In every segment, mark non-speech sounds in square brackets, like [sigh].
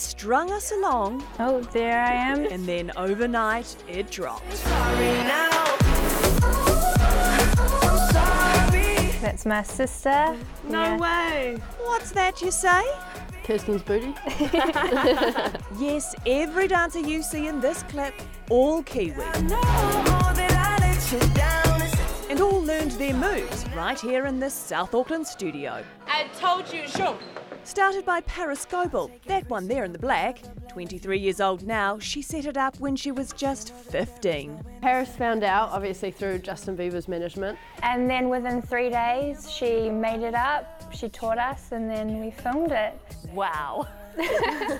strung us along, Oh, there I am. and then overnight it dropped. That's my sister. No Yeah. way. What's that you say? Kirsten's booty. [laughs] Yes, every dancer you see in this clip, all Kiwi. And all learned their moves right here in this South Auckland studio. I told you, sure. Started by Parris Goebel, that one there in the black. 23 years old now, she set it up when she was just 15. Parris found out, obviously, through Justin Bieber's management. And then within three days, she made it up. She taught us, and then we filmed it. Wow. [laughs]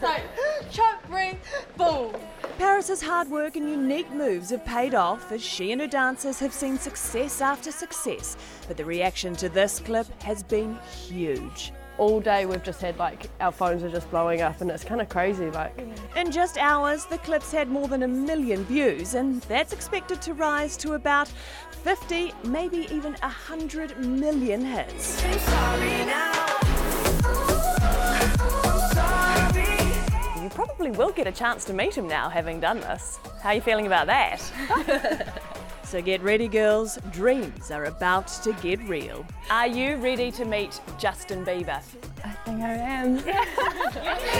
Like, chop, ring, boom. Parris's hard work and unique moves have paid off as she and her dancers have seen success after success. But the reaction to this clip has been huge. All day we've just had like our phones are just blowing up and it's kind of crazy. Like In just hours, the clip's had more than a million views, and that's expected to rise to about 50, maybe even 100 million hits. Probably will get a chance to meet him now, having done this. How are you feeling about that? [laughs] so get ready, girls. Dreams are about to get real. Are you ready to meet Justin Bieber? I think I am. [laughs]